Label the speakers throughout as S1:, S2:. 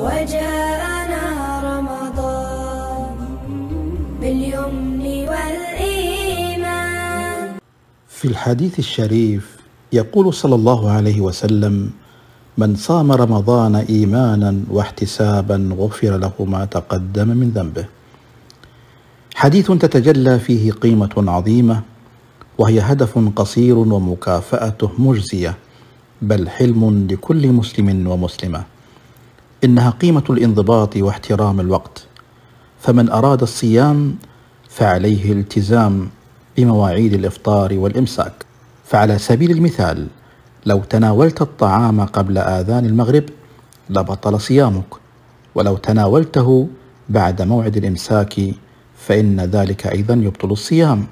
S1: وجاءنا رمضان باليمن والإيمان.
S2: في الحديث الشريف يقول صلى الله عليه وسلم من صام رمضان إيمانا واحتسابا غفر له ما تقدم من ذنبه. حديث تتجلى فيه قيمة عظيمة وهي هدف قصير ومكافاته مجزية بل حلم لكل مسلم ومسلمة. إنها قيمة الانضباط واحترام الوقت. فمن أراد الصيام فعليه الالتزام بمواعيد الإفطار والإمساك. فعلى سبيل المثال لو تناولت الطعام قبل آذان المغرب لبطل صيامك ولو تناولته بعد موعد الإمساك فإن ذلك أيضا يبطل الصيام.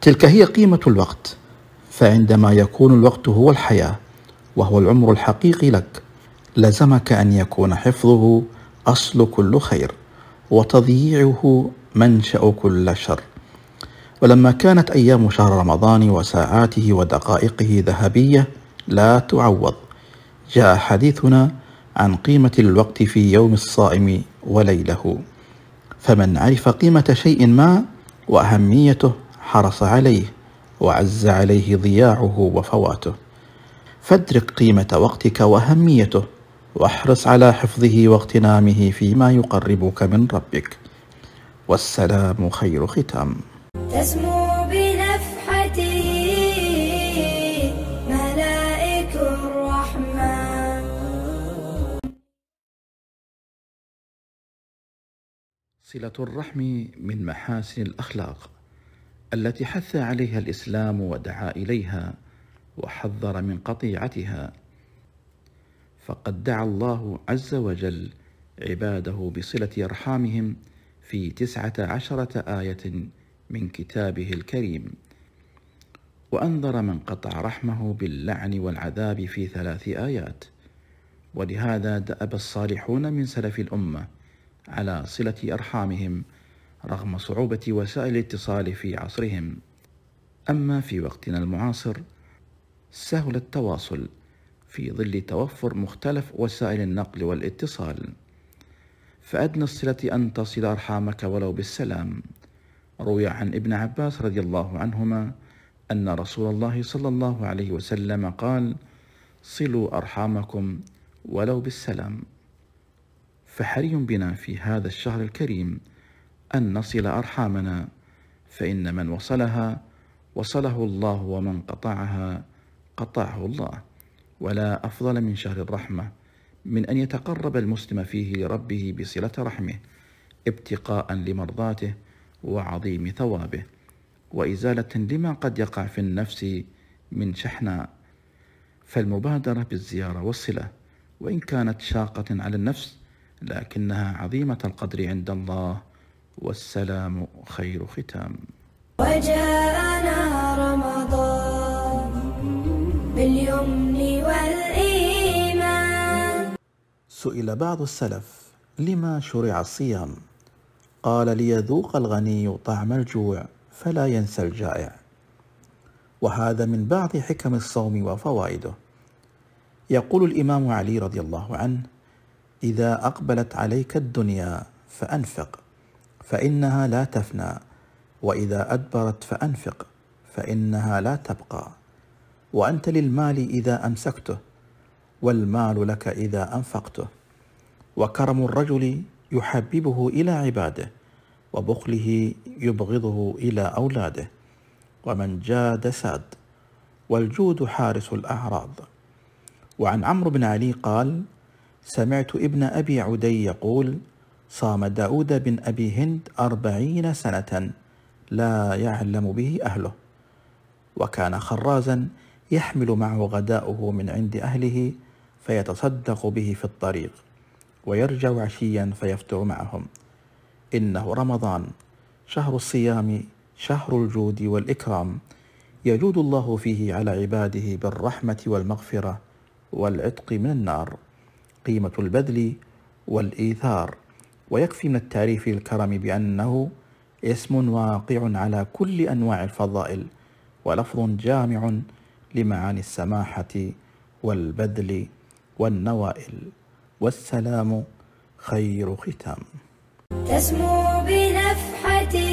S2: تلك هي قيمة الوقت فعندما يكون الوقت هو الحياة وهو العمر الحقيقي لك لزمك أن يكون حفظه أصل كل خير وتضييعه منشأ كل شر. ولما كانت أيام شهر رمضان وساعاته ودقائقه ذهبية لا تعوض. جاء حديثنا عن قيمة الوقت في يوم الصائم وليله. فمن عرف قيمة شيء ما وأهميته حرص عليه وعز عليه ضياعه وفواته. فادرك قيمة وقتك وأهميته. واحرص على حفظه واغتنامه فيما يقربك من ربك. والسلام خير ختام.
S1: تسمو بنفحته ملائك الرحمن.
S2: صلة الرحم من محاسن الأخلاق التي حث عليها الإسلام ودعا إليها وحذر من قطيعتها. فقد دعا الله عز وجل عباده بصلة أرحامهم في تسعة عشرة آية من كتابه الكريم. وأنذر من قطع رحمه باللعن والعذاب في ثلاث آيات. ولهذا دأب الصالحون من سلف الأمة على صلة أرحامهم رغم صعوبة وسائل الاتصال في عصرهم. أما في وقتنا المعاصر سهل التواصل في ظل توفر مختلف وسائل النقل والاتصال. فأدنى الصلة أن تصل أرحامك ولو بالسلام. روي عن ابن عباس رضي الله عنهما أن رسول الله صلى الله عليه وسلم قال صلوا أرحامكم ولو بالسلام. فحري بنا في هذا الشهر الكريم أن نصل أرحامنا فإن من وصلها وصله الله ومن قطعها قطعه الله. ولا أفضل من شهر الرحمة من أن يتقرب المسلم فيه لربه بصلة رحمه ابتقاء لمرضاته وعظيم ثوابه وإزالة لما قد يقع في النفس من شحناء. فالمبادرة بالزيارة والصلة وإن كانت شاقة على النفس لكنها عظيمة القدر عند الله والسلام خير ختام.
S1: وجاءنا
S2: سئل بعض السلف لما شرع الصيام؟ قال ليذوق الغني طعم الجوع فلا ينسى الجائع. وهذا من بعض حكم الصوم وفوائده. يقول الإمام علي رضي الله عنه إذا أقبلت عليك الدنيا فأنفق فإنها لا تفنى وإذا أدبرت فأنفق فإنها لا تبقى وأنت للمال إذا أمسكته. والمال لك إذا أنفقته. وكرم الرجل يحببه إلى عباده وبخله يبغضه إلى أولاده. ومن جاد ساد والجود حارس الأعراض. وعن عمرو بن علي قال سمعت ابن أبي عدي يقول صام داود بن أبي هند أربعين سنة لا يعلم به أهله. وكان خرازا يحمل معه غداؤه من عند أهله فيتصدق به في الطريق ويرجع عشيا فيفطر معهم. إنه رمضان شهر الصيام شهر الجود والإكرام يجود الله فيه على عباده بالرحمة والمغفرة والعتق من النار قيمة البذل والإيثار. ويكفي من التعريف الكرم بأنه اسم واقع على كل أنواع الفضائل ولفظ جامع لمعاني السماحة والبذل. والنوائل. والسلام خير ختام.
S1: تسمو بنفحته.